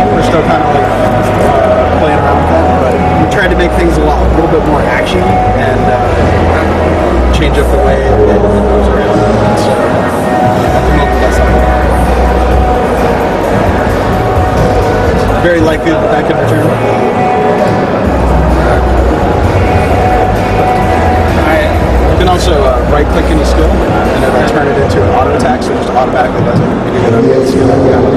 thing. We're still kind of like uh, playing around with that, but we tried to make things a lot, a little bit more action and uh, change up the way that those are. So very likely that that could return. You can also uh, right-click any skill, and it'll turn it into an auto attack, so it just automatically does it. You skill.